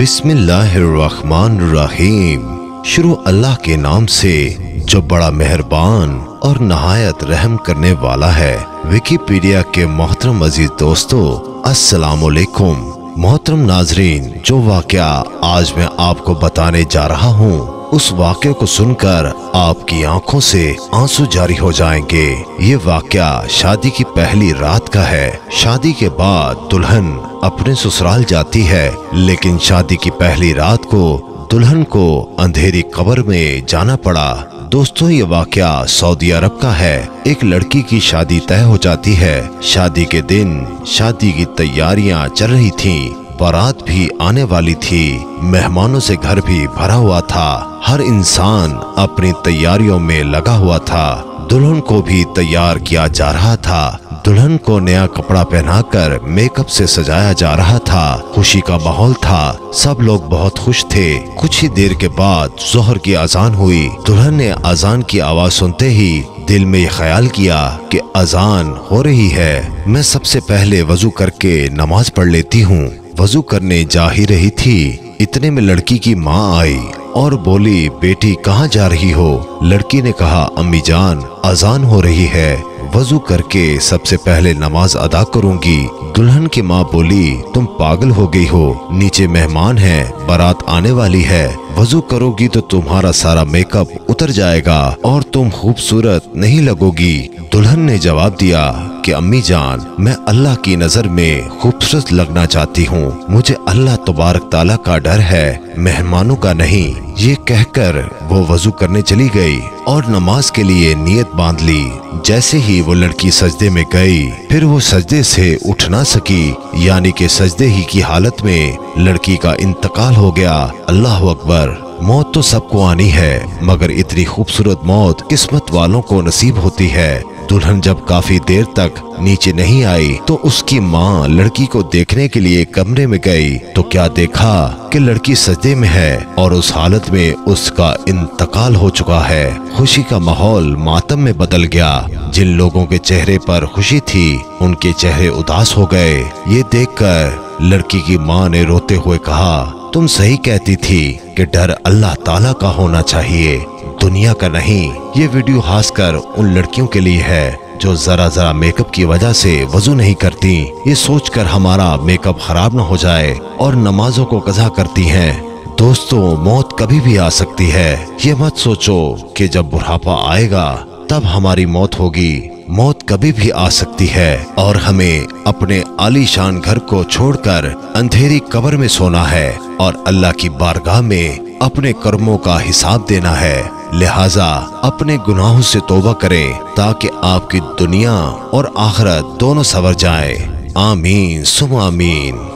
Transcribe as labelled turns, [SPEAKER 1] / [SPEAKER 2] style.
[SPEAKER 1] बिस्मिल्लाहिर्रहमानिर्रहीम। शुरू अल्लाह के नाम से, जो बड़ा मेहरबान और नहायत रहम करने वाला है। विकीपीडिया के मोहतरम अज़ीज़ दोस्तों अस्सलाम मोहतरम नाजरीन, जो वाक़ आज मैं आपको बताने जा रहा हूँ उस वाक्य को सुनकर आपकी आँखों से आँसू जारी हो जाएँगे। ये वाक्य शादी की पहली रात का है। शादी के बाद दुल्हन अपने ससुराल जाती है, लेकिन शादी की पहली रात को दुल्हन को अंधेरी कब्र में जाना पड़ा। दोस्तों, ये वाक्य सऊदी अरब का है। एक लड़की की शादी तय हो जाती है। शादी के दिन शादी की तैयारियाँ चल रही थीं। बारात भी आने वाली थी। मेहमानों से घर भी भरा हुआ था। हर इंसान अपनी तैयारियों में लगा हुआ था। दुल्हन को भी तैयार किया जा रहा था। दुल्हन को नया कपड़ा पहनाकर मेकअप से सजाया जा रहा था। खुशी का माहौल था। सब लोग बहुत खुश थे। कुछ ही देर के बाद जोहर की अजान हुई। दुल्हन ने अजान की आवाज़ सुनते ही दिल में यह ख्याल किया कि अजान हो रही है। मैं सबसे पहले वज़ू करके नमाज़ पढ़ लेती हूँ। वज़ू करने जा ही रही थी। इतने में लड़की की माँ आई और बोली, बेटी, कहाँ जा रही हो? लड़की ने कहा, अम्मी जान, अजान हो रही है। वज़ू करके सबसे पहले नमाज़ अदा करूँगी। दुल्हन की माँ बोली, तुम पागल हो गई हो। नीचे मेहमान हैं, बारात आने वाली है। वज़ू करोगी तो तुम्हारा सारा मेकअप उतर जाएगा और तुम खूबसूरत नहीं लगोगी। दुल्हन ने जवाब दिया कि अम्मी जान, मैं अल्लाह की नज़र में खूबसूरत लगना चाहती हूँ। मुझे अल्लाह तबारक ताला का डर है, मेहमानों का नहीं। ये कहकर वो वज़ू करने चली गई और नमाज़ के लिए नियत बाँध ली। जैसे ही वो लड़की सजदे में गई, फिर वो सजदे से उठ ना सकी। यानी कि सजदे ही की हालत में लड़की का इंतकाल हो गया। अल्लाह अकबर, मौत तो सबको आनी है, मगर इतनी खूबसूरत मौत किस्मत वालों को नसीब होती है। दुल्हन जब काफ़ी देर तक नीचे नहीं आई तो उसकी माँ लड़की को देखने के लिए कमरे में गई। तो क्या देखा कि लड़की सजदे में है और उस हालत में उसका इंतकाल हो चुका है। खुशी का माहौल मातम में बदल गया। जिन लोगों के चेहरे पर खुशी थी, उनके चेहरे उदास हो गए। ये देखकर लड़की की माँ ने रोते हुए कहा, तुम सही कहती थी कि डर अल्लाह ताला का होना चाहिए। दुनिया का नहीं, ये वीडियो खासकर उन लड़कियों के लिए है जो जरा जरा मेकअप की वजह से वज़ू नहीं करती। ये सोचकर हमारा मेकअप खराब न हो जाए और नमाजों को कजा करती हैं। दोस्तों, मौत कभी भी आ सकती है। ये मत सोचो कि जब बुढ़ापा आएगा, तब हमारी मौत होगी। मौत कभी भी आ सकती है और हमें अपने आलीशान घर को छोड़कर अंधेरी कब्र में सोना है और अल्लाह की बारगाह में अपने कर्मों का हिसाब देना है। लिहाजा अपने गुनाहों से तोबा करें, ताकि आपकी दुनिया और आखरत दोनों सवर जाए। आमीन, सुम आमीन।